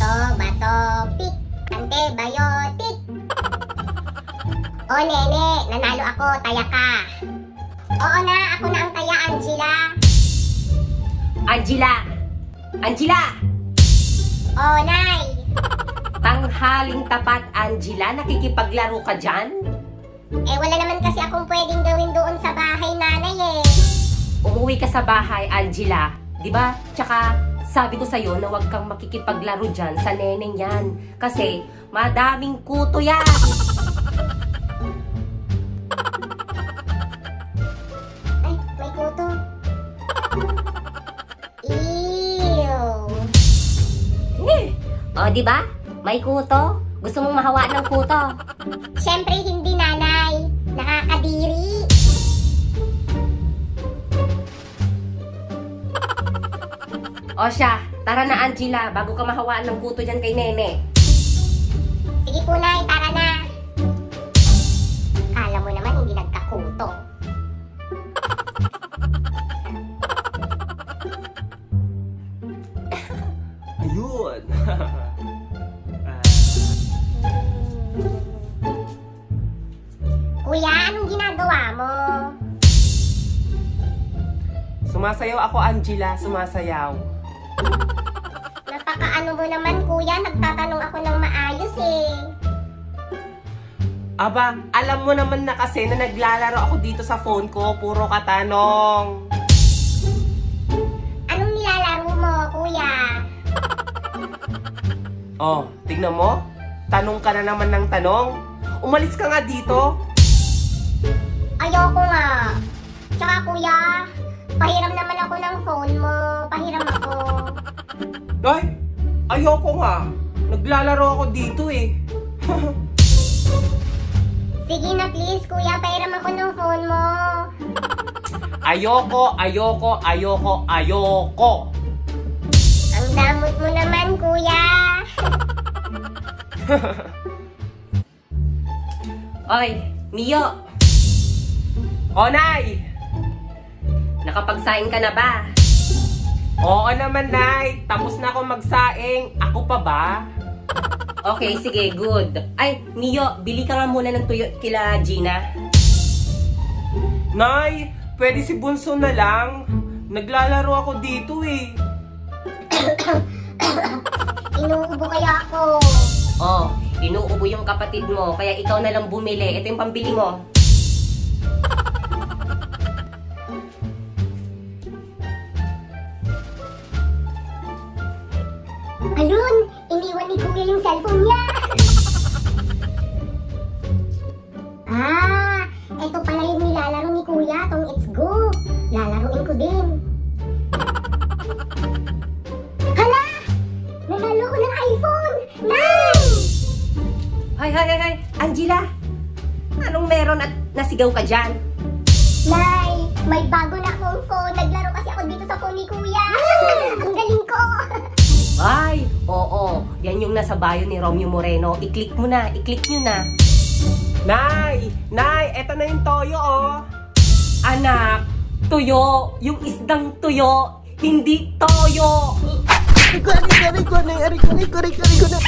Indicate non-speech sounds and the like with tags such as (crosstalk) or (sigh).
Bato, bato, pik. Antibiotic. O, nene, nanalo ako, taya ka. Oo na, ako na ang taya, Angela. Angela! Angela! O, nay. Tanghaling tapat, Angela. Nakikipaglaro ka dyan? Eh, wala naman kasi akong pwedeng gawin doon sa bahay, nanay eh. Umuwi ka sa bahay, Angela. Di ba? Tsaka, sabi ko sa'yo na huwag kang makikipaglaro dyan sa neneng yan. Kasi, madaming kuto yan. Ay, may kuto. Ew. Eh, O, di ba? May kuto. Gusto mong mahawaan ng kuto. Siyempre, hindi, O siya, tara na Angela, bago ka mahawaan ng kuto dyan kay Nene. Sige po, nay, tara na. Kala mo naman hindi nagkakuto. Ayun. Ah, (laughs) Kuya, anong ginagawa mo? sumasayaw ako, Angela. Sumasayaw. Napakaano mo naman, kuya. Nagtatanong ako ng maayos eh. Aba, alam mo naman na kasi na naglalaro ako dito sa phone ko. Puro katanong. Anong nilalaro mo, kuya? Oh, tignan mo. Tanong ka na naman ng tanong. Umalis ka nga dito. Ayoko nga. Tsaka kuya, pahiram naman ako ng phone mo. Pahiram ako. Ay, ayoko nga. Naglalaro ako dito eh. (laughs) Sige na please, kuya. Pahiram ako ng phone mo. (laughs) Ayoko, ayoko, ayoko, ayoko. Ang damot mo naman, kuya. (laughs) Oy, Mio, Onay! nakapagsaing ka na ba? Oo naman, Nay. Tapos na ako magsaing. Ako pa ba? Okay, sige, good. Ay, Mio, bili ka nga muna ng tuyo kila Gina. Nay, pwede si Bunso na lang. Naglalaro ako dito eh. (coughs) Inuubo kaya ako. Oh, inuubo yung kapatid mo, kaya ikaw na lang bumili. Ito yung pambili mo. Alun, iniwan ni kuya yung cellphone niya. (laughs) ah, eto pala yung nilalaro ni kuya, tong It's Go. Lalaroin ko din. Hala! Nanalo ko ng iPhone! Nine! Hay, hay, hay, hay! Angela! Anong meron at nasigaw ka dyan? Nay, may bago na akong phone. Naglaro kasi ako dito Yung nasa bio ni Romeo Moreno. I-click mo na, i-click nyo na. Nay! Nay, eto na yung toyo oh. Anak, tuyo. Yung isdang tuyo, hindi toyo. Aray ko, aray ko, aray ko, aray ko, aray ko, aray ko, aray ko na.